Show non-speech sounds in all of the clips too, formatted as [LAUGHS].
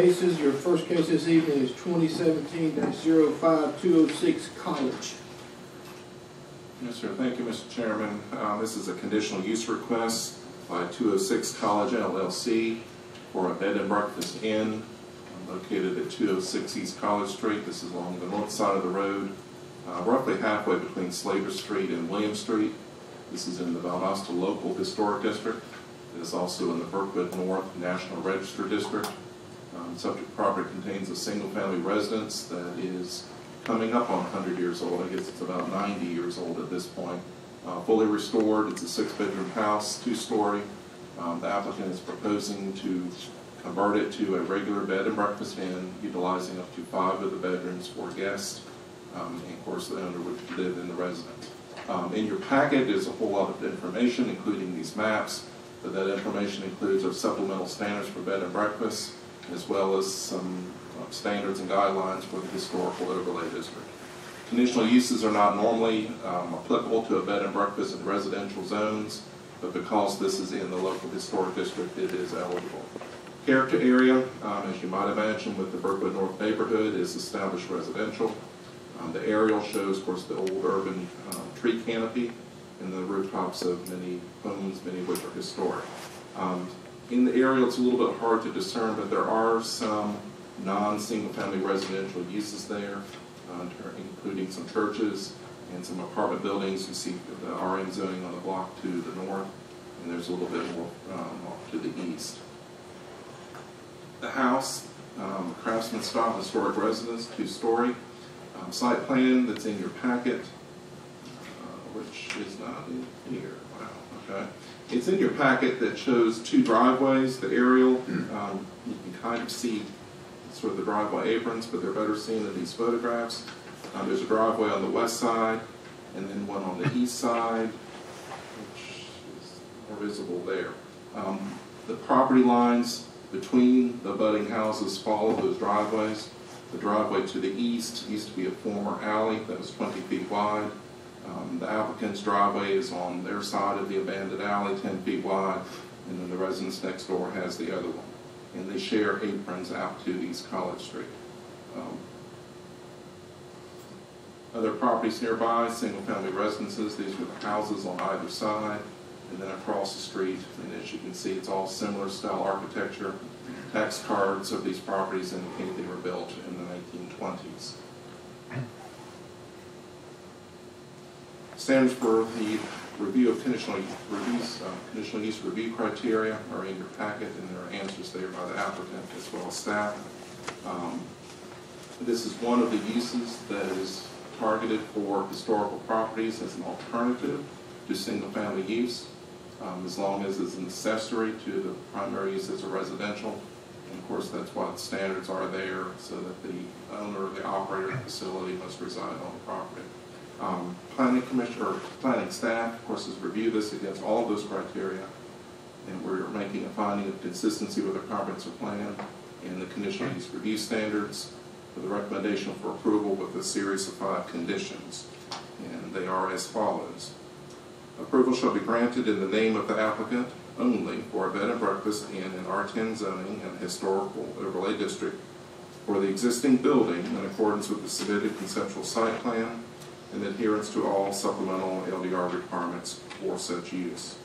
cases. Your first case this evening is twenty seventeen 5206 College. Yes, sir. Thank you, Mr. Chairman. Uh, This is a conditional use request by 206 College LLC for a bed and breakfast inn located at 206 East College Street. This is along the north side of the road, uh, roughly halfway between Slater Street and William Street. This is in the Valdosta Local Historic District. It is also in the Brookwood North National Register District. Um, Subject property contains a single-family residence that is coming up on 100 years old. I guess it's about 90 years old at this point. Uh, Fully restored, it's a six-bedroom house, two-story. Um, The applicant is proposing to convert it to a regular bed and breakfast inn, utilizing up to five of the bedrooms for guests. Um, And of course, the owner would live in the residence. Um, In your packet is a whole lot of information, including these maps, but that information includes our supplemental standards for bed and breakfast, as well as some uh, standards and guidelines for the historical overlay district. Conditional uses are not normally um, applicable to a bed and breakfast in residential zones, but because this is in the local historic district, it is eligible. Character area, um, as you might imagine, with the Brookwood North neighborhood, is established residential. Um, The aerial shows, of course, the old urban um, tree canopy and the rooftops of many homes, many of which are historic. Um, In the area, it's a little bit hard to discern, but there are some non-single-family residential uses there, uh, including some churches and some apartment buildings. You see the RM zoning on the block to the north, and there's a little bit more um, off to the east. The house, um, craftsman style historic residence, two-story. Um, Site plan that's in your packet, uh, which is not in here, wow, okay. It's in your packet that shows two driveways, the aerial, um, you can kind of see sort of the driveway aprons, but they're better seen in these photographs. Um, there's a driveway on the west side, and then one on the east side, which is more visible there. Um, the property lines between the abutting houses follow those driveways. The driveway to the east used to be a former alley that was 20 feet wide. Um, The applicant's driveway is on their side of the abandoned alley, 10 feet wide, and then the residence next door has the other one. And they share aprons out to East College Street. Um, Other properties nearby, single-family residences, these are the houses on either side, and then across the street, and as you can see, it's all similar style architecture. Tax cards of these properties indicate they were built in the 1920s. Standards for the review of conditional reviews, uh, conditional use review criteria are in your packet, and there are answers there by the applicant as well as staff. Um, This is one of the uses that is targeted for historical properties as an alternative to single-family use, um, as long as it's an accessory to the primary use as a residential. And of course, that's why the standards are there, so that the owner, or the operator of the facility must reside on the property. Um, Planning commission, or planning staff, of course, has reviewed this against all of those criteria, and we're making a finding of consistency with the comprehensive plan and the conditional use review standards for the recommendation for approval with a series of five conditions, and they are as follows. Approval shall be granted in the name of the applicant only for a bed and breakfast in an R10 zoning and historical overlay district for the existing building in accordance with the submitted conceptual site plan and adherence to all supplemental LDR requirements for such use.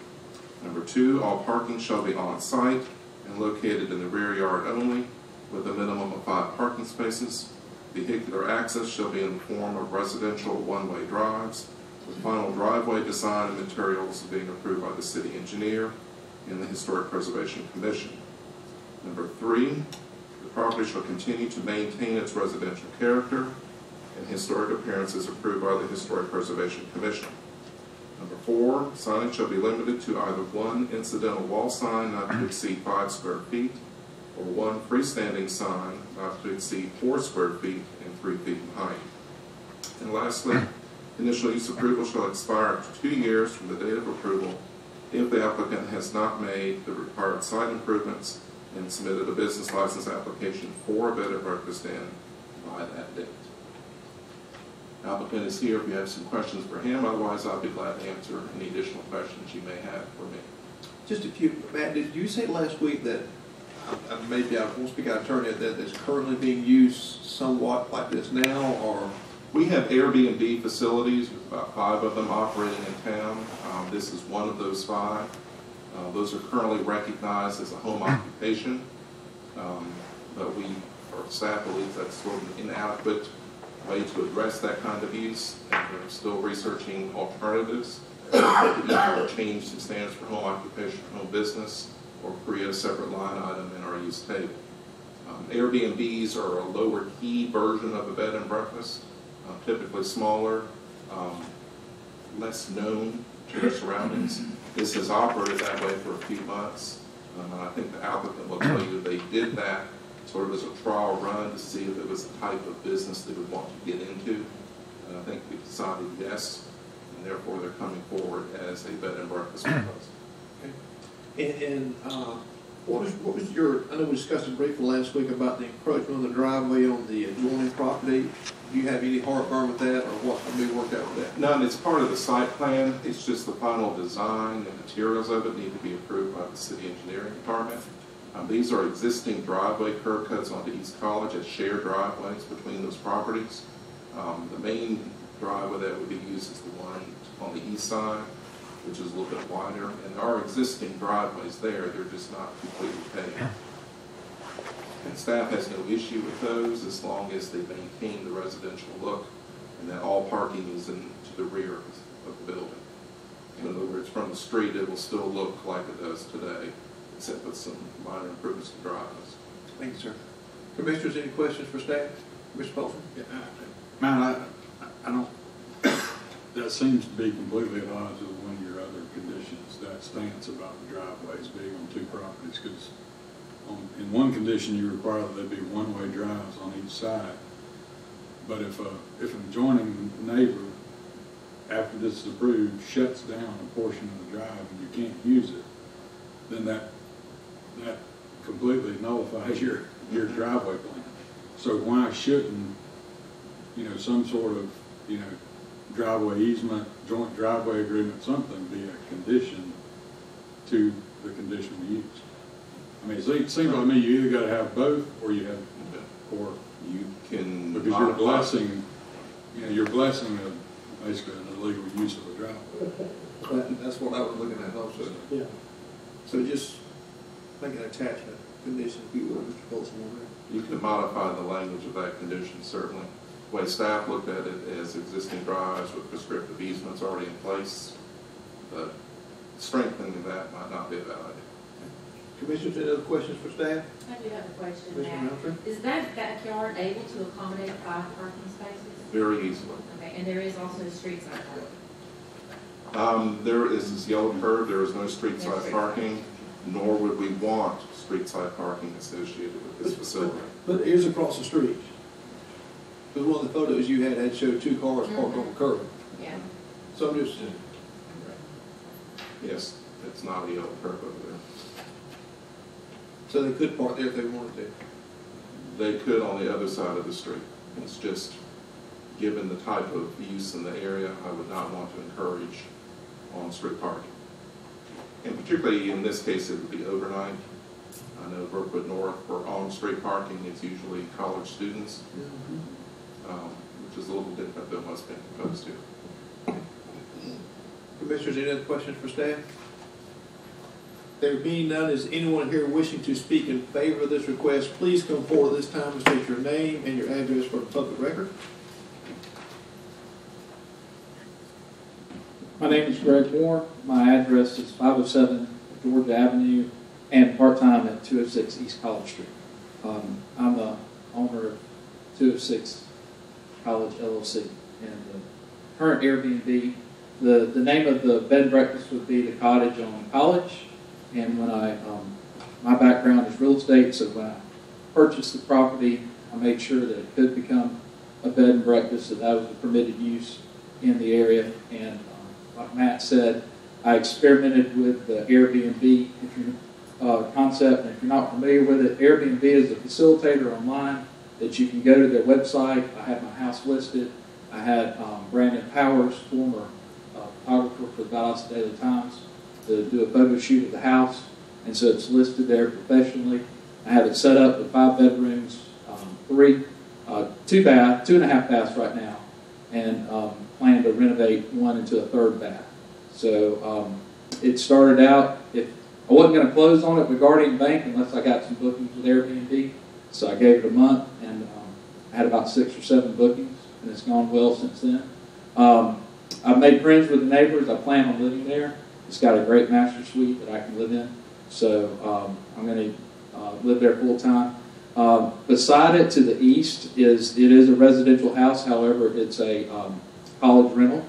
Number two, all parking shall be on-site and located in the rear yard only with a minimum of five parking spaces. Vehicular access shall be in the form of residential one-way drives, with final driveway design and materials being approved by the city engineer and the Historic Preservation Commission. Number three, the property shall continue to maintain its residential character and historic appearance as approved by the Historic Preservation Commission. Number four, signage shall be limited to either one incidental wall sign not to exceed five square feet or one freestanding sign not to exceed four square feet and three feet in height. And lastly, initial use approval shall expire after two years from the date of approval if the applicant has not made the required site improvements and submitted a business license application for a bed and breakfast inn by that date. Applicant is here if you have some questions for him, otherwise I'll be glad to answer any additional questions you may have for me. Just a few, Matt, did you say last week that uh, maybe I won't speak out of turn, that that is currently being used somewhat like this now, or? We have Airbnb facilities, about five of them operating in town. Um, This is one of those five. Uh, Those are currently recognized as a home occupation. Um, But we, our staff believes that's sort of inadequate way to address that kind of use. And we're still researching alternatives. Either change the standards for home occupation, home business, or create a separate line item in our use table. Um, Airbnbs are a lower key version of a bed and breakfast, uh, typically smaller, um, less known to their surroundings. This has operated that way for a few months. Um, I think the applicant will tell you they did that sort of as a trial run to see if it was the type of business they would want to get into. And I think we decided yes, and therefore they're coming forward as a bed and breakfast proposal. And, and, uh, what was, what was your, I know we discussed it briefly last week about the encroachment on the driveway on the adjoining property. Do you have any heartburn with that, or what can be worked out with that? None, it's part of the site plan, it's just the final design and materials of it need to be approved by the city engineering department. Um, these are existing driveway curb cuts onto East College as shared driveways between those properties. Um, the main driveway that would be used is the one on the east side, which is a little bit wider, and there are existing driveways there, they're just not completely paved. And staff has no issue with those as long as they maintain the residential look and that all parking is in to the rear of the building. In other words, from the street, it will still look like it does today, except with some minor improvements to driveways. Thank you, sir. Commissioners, any questions for staff? Mr. Bolton? Man, I, I don't, that seems to be completely at odds with one of your other conditions, that stance about the driveways being on two properties, because in one condition, you require that there be one-way drives on each side. But if a, if an adjoining neighbor, after this is approved, shuts down a portion of the drive and you can't use it, then that, that completely nullifies your, your driveway plan. So why shouldn't you know, some sort of, you know, driveway easement, joint driveway agreement, something be a condition to the conditional use. I mean, it seems, seems like to me you either gotta have both, or you have, or, You can. because you're blessing, you know, you're blessing a, basically an illegal use of a driveway. [LAUGHS] That- That's what I was looking at also. Yeah. So just make an attachment, condition, if you will, Mr. Bolton, on. You can modify the language of that condition, certainly. The way staff looked at it as existing drives with prescriptive easements already in place, but strengthening that might not be a bad idea. Commissioners, any other questions for staff? I do have a question, Commissioner Matt. Is that backyard able to accommodate five parking spaces? Very easily. Okay, and there is also a street side parking? Um, there is this yellow curve, there is no street No side street parking, nor would we want street side parking associated with this facility. But here's across the street. Because one of the photos you had had showed two cars parked on the curb. Mm-hmm. Yeah. So I'm just, Yes, it's not a yellow curb over there. so they could park there if they wanted to. They could on the other side of the street. It's just, given the type of use in the area, I would not want to encourage on-street parking. And particularly in this case, it would be overnight. I know Brookwood North for on-street parking, it's usually college students, um, which is a little different than what's being proposed here. Commissioners, any other questions for staff? There being none, is anyone here wishing to speak in favor of this request, please come forward this time and state your name and your address for the public record. My name is Greg Moore. My address is 507 George Avenue and part-time at 206 East College Street. Um, I'm the owner of 206 College LLC and the current Airbnb. The, the name of the bed and breakfast would be the Cottage on College. And when I, um, my background is real estate, so when I purchased the property, I made sure that it could become a bed and breakfast, that that was a permitted use in the area. And like Matt said, I experimented with the Airbnb uh, concept. And if you're not familiar with it, Airbnb is a facilitator online that you can go to their website. I had my house listed. I had um, Brandon Powers, former uh, photographer for the Valdosta Daily Times, to do a photo shoot of the house. And so it's listed there professionally. I have it set up with five bedrooms, um, three, uh, two bath, two and a half baths right now, and um, plan to renovate one into a third bath. So um, it started out, if I wasn't going to close on it with Guardian Bank unless I got some bookings with Airbnb, so I gave it a month, and um, I had about six or seven bookings, and it's gone well since then. Um, I've made friends with the neighbors. I plan on living there. It's got a great master suite that I can live in, so um, I'm going to uh, live there full time. Um, beside it, to the east, is it is a residential house. However, it's a um, college rental,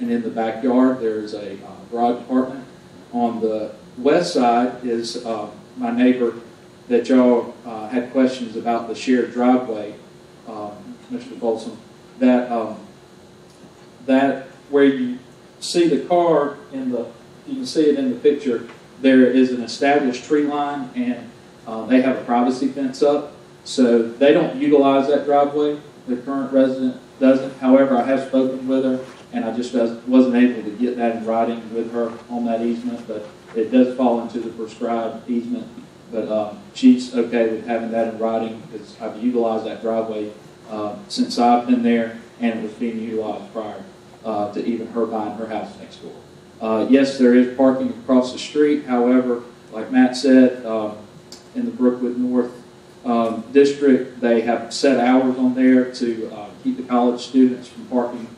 and in the backyard there's a uh, garage apartment. On the west side is uh, my neighbor that y'all uh, had questions about the shared driveway, um, Mr. Folsom. That um, that where you see the car in the, you can see it in the picture. There is an established tree line, and uh, they have a privacy fence up, so they don't utilize that driveway. The current resident doesn't. However, I have spoken with her, and I just was- wasn't able to get that in writing with her on that easement, but it does fall into the prescribed easement. But um, she's okay with having that in writing because I've utilized that driveway uh, since I've been there, and it was being utilized prior uh, to even her buying her house next door. Uh, yes, there is parking across the street. However, like Matt said, um, in the Brookwood North um, District, they have set hours on there to uh, keep the college students from parking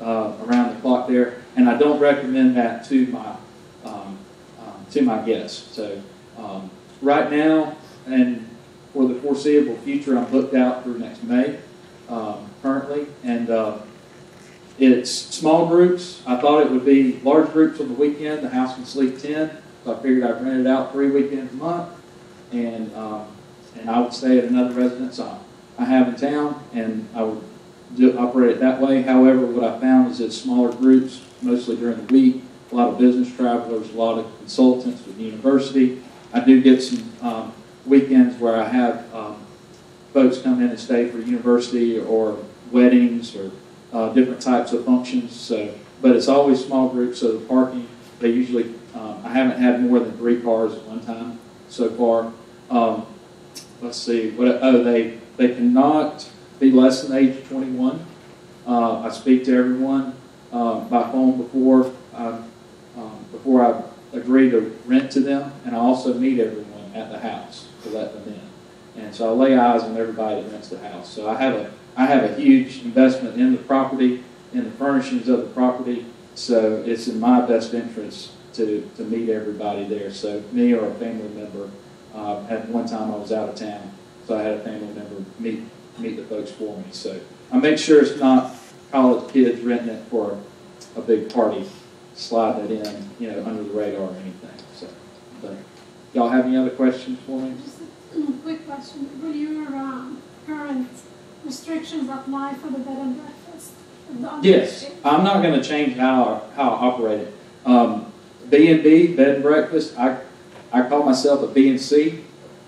uh, around the clock there. And I don't recommend that to my um, um, to my guests. So um, right now, and for the foreseeable future, I'm booked out through next May um, currently, and uh, it's small groups. I thought it would be large groups on the weekend. The house can sleep 10, so I figured I'd rent it out three weekends a month, and um, and I would stay at another residence I, I have in town, and I would do, operate it that way. However, what I found is that smaller groups, mostly during the week, a lot of business travelers, a lot of consultants with the university. I do get some um, weekends where I have um, folks come in and stay for university or weddings or uh, different types of functions. So, but it's always small groups. So the parking, they usually, um, I haven't had more than three cars at one time so far. Um, let's see, what? Oh, they they cannot be less than age 21. Uh, I speak to everyone uh, by phone before I, um, before I agree to rent to them, and I also meet everyone at the house to let them in. And so I lay eyes on everybody that rents the house. So I have a I have a huge investment in the property, in the furnishings of the property. So it's in my best interest to, to meet everybody there. So me or a family member. Uh, at one time I was out of town, so I had a family member meet meet the folks for me. So I make sure it's not college kids renting it for a big party, slide that in, you know, under the radar or anything. So, but y'all have any other questions for me? Just a [CLEARS THROAT] quick question. Will your um, current restrictions apply for the bed and breakfast? Yes, I'm not going to change how I, how I operate it. Um, B and B, bed and breakfast. I I call myself a B and C,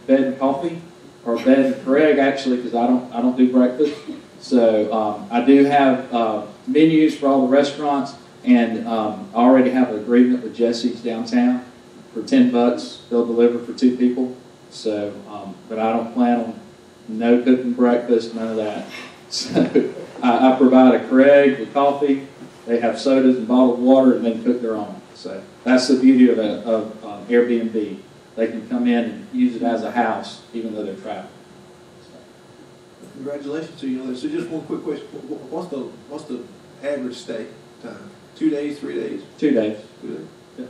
bed and coffee, or bed and Keurig actually, because I don't I don't do breakfast. So um, I do have uh, menus for all the restaurants, and um, I already have an agreement with Jesse's downtown for ten bucks. They'll deliver for two people. So, um, but I don't plan on no cooking breakfast, none of that. [LAUGHS] So I, I provide a Keurig with coffee. They have sodas and bottled water, and then cook their own. So that's the beauty of, a, of um, Airbnb. They can come in and use it as a house, even though they're traveling. Congratulations to you on that. So just one quick question. Wh- wh- What's the, what's the average stay time? Two days, three days? Two days. Two days? Yeah.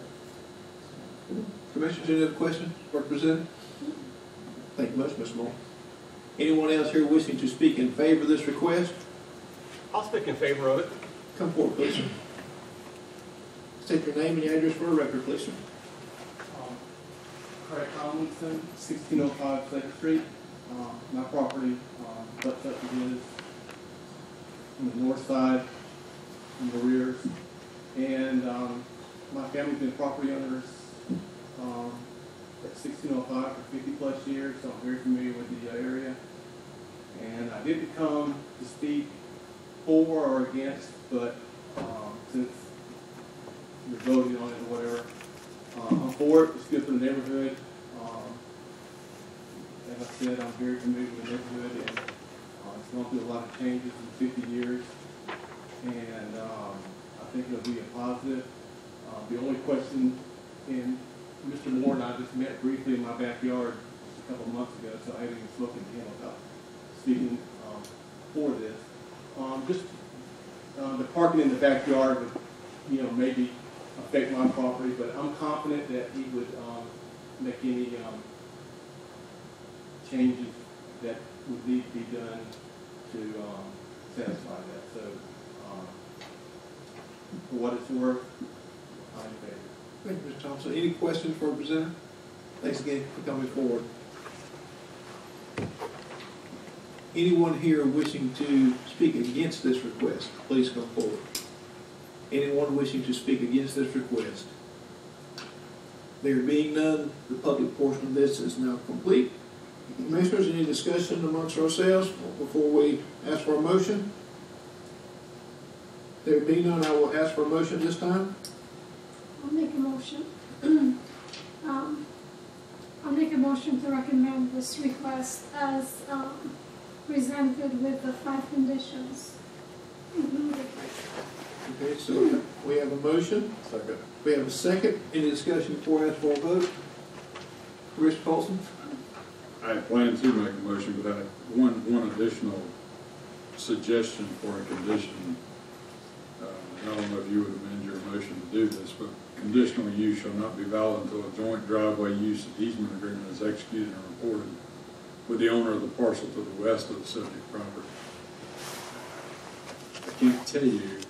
Commissioners, any other questions, Representative? Thank you much, Ms. Moore. Anyone else here wishing to speak in favor of this request? I'll speak in favor of it. Come forward, please, sir. State your name and your address for the record, please, sir. Um, Craig Tomlinson, sixteen oh five Second Street. Uh, my property, um, butts up his on the north side, in the rears. And, um, my family's been property owners, um, at sixteen oh five for fifty plus years, so I'm very familiar with the area. And I didn't come to speak for or against, but, um, since you're voting on it or whatever, uh, I'm for it, it's good for the neighborhood. Um, as I said, I'm very familiar with the neighborhood and, uh, it's gone through a lot of changes in fifty years. And, um, I think it'll be a positive. Uh, the only question, and Mr. Moore and I just met briefly in my backyard a couple months ago, so I haven't even spoken to him about speaking, um, for this. Um, just, uh, the parking in the backyard would, you know, maybe affect my property, but I'm confident that he would, um, make any, um, changes that would need to be done to, um, satisfy that, so, um, for what it's worth, I'm in favor. Thank you, Mr. Thompson. Any questions for our presenter? Thanks again for coming forward. Anyone here wishing to speak against this request, please come forward. Anyone wishing to speak against this request? There being none, the public portion of this is now complete. Commissioners, any discussion amongst ourselves before we ask for a motion? There being none, I will ask for a motion this time. I'll make a motion. [CLEARS THROAT] Um, I'll make a motion to recommend this request as, um, presented with the five conditions. Okay, so we have a motion. Second. We have a second. Any discussion before I ask for a vote? Commissioner Polson? I plan to make a motion, but I, one, one additional suggestion for a condition. Uh, I don't know if you would amend your motion to do this, but conditional use shall not be valid until a joint driveway use easement agreement is executed and reported with the owner of the parcel to the west of the subject property. I can't tell you,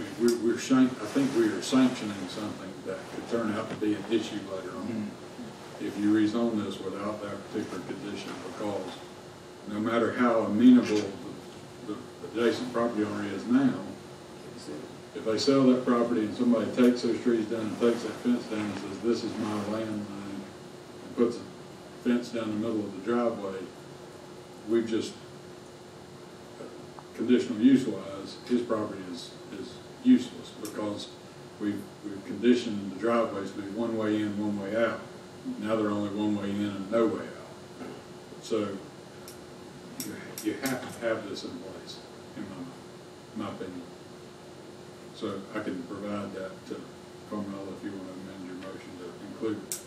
mean, we're, we're I think we are sanctioning something that could turn out to be an issue later on. Mm-hmm. If you rezone this without that particular condition, because no matter how amenable the, the adjacent property owner is now, if they sell that property and somebody takes those trees down and takes that fence down and says, this is my land, and puts a fence down the middle of the driveway, we've just, uh, conditional use wise, his property is useless, because we've, we've conditioned the driveways to be one way in, one way out. Now they're only one way in and no way out. So you, you have to have this in place, in my, my opinion. So I can provide that to Carmella if you want to amend your motion to include it.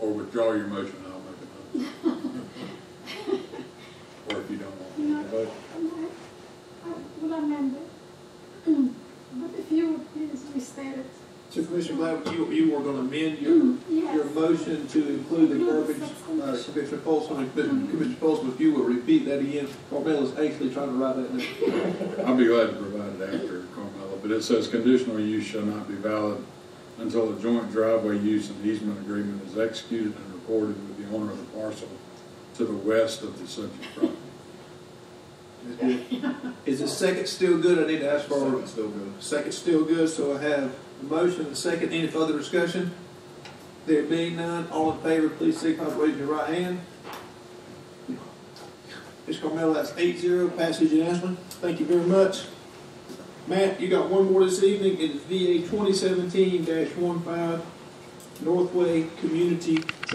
Or withdraw your motion, I'll make another. [LAUGHS] Or if you don't want No. to vote. I will amend it. But if you would please restate it. So Commissioner Glavine, you, you were gonna amend your, Yes. your motion to include the verbiage, uh, Commissioner Polson, if- Commissioner Polson, if you will repeat that again. Carmela's actually trying to write that down. [LAUGHS] I'll be glad to provide it after Carmella, but it says conditional use shall not be valid until a joint driveway use and easement agreement is executed and recorded with the owner of the parcel to the west of the subject property. Is the second still good? I need to ask for, Second's still good. second still good, so I have a motion and a second. Any further discussion? There being none, all in favor, please signify by raising your right hand. Ms. Carmella, that's eight zero, passes unanimously. Thank you very much. Matt, you got one more this evening. It is VA twenty seventeen 15 Northway Community